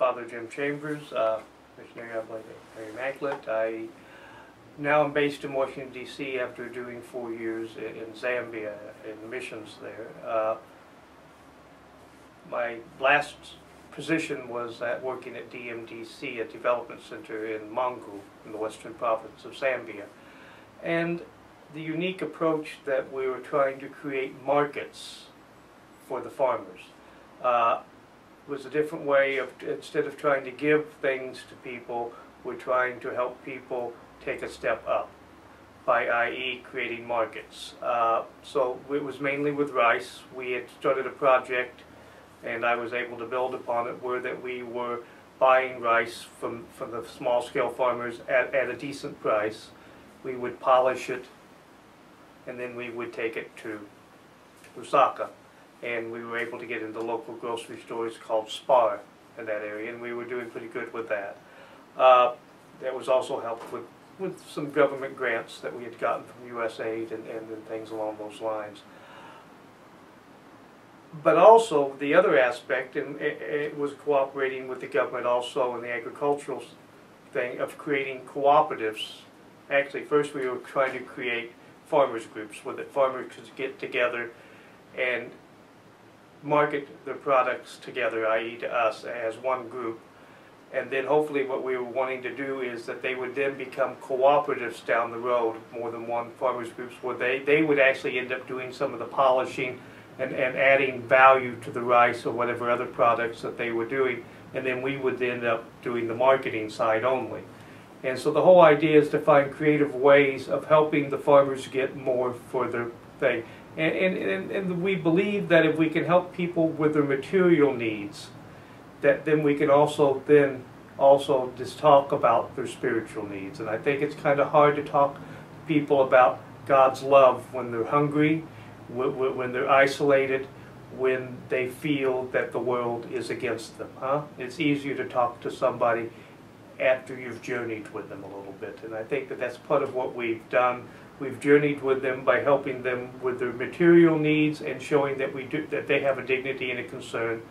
Father Jim Chambers, uh, missionary of Mary Immaculate. I now am based in Washington D.C. after doing four years i- in Zambia in missions there. Uh, my last position was at working at DMDC, a development center in Mongu, in the western province of Zambia. And the unique approach that we were trying to create markets for the farmers uh, was a different way of, instead of trying to give things to people, we're trying to help people take a step up by i.e. creating markets. Uh, so it was mainly with rice. We had started a project and I was able to build upon it where that we were buying rice from, from the small scale farmers at, at a decent price. We would polish it and then we would take it to Lusaka. And we were able to get into local grocery stores called Spar in that area and we were doing pretty good with that. Uh, that was also helped with, with some government grants that we had gotten from USAID and, and, and things along those lines. But also, the other aspect, and it, it was cooperating with the government also in the agricultural thing of creating cooperatives. Actually, first we were trying to create farmers groups where the farmers could get together and market their products together, i.e. to us as one group. And then hopefully what we were wanting to do is that they would then become cooperatives down the road, more than one farmers groups, where they, they would actually end up doing some of the polishing and, and adding value to the rice or whatever other products that they were doing. And then we would end up doing the marketing side only. And so the whole idea is to find creative ways of helping the farmers get more for their thing. And, and, and, we believe that if we can help people with their material needs, that then we can also then also just talk about their spiritual needs. And I think it's kind of hard to talk to people about God's love when they're hungry, wh- wh- when they're isolated, when they feel that the world is against them. Huh? It's easier to talk to somebody after you've journeyed with them a little bit. And I think that that's part of what we've done. We've journeyed with them by helping them with their material needs and showing that we do that they have a dignity and a concern.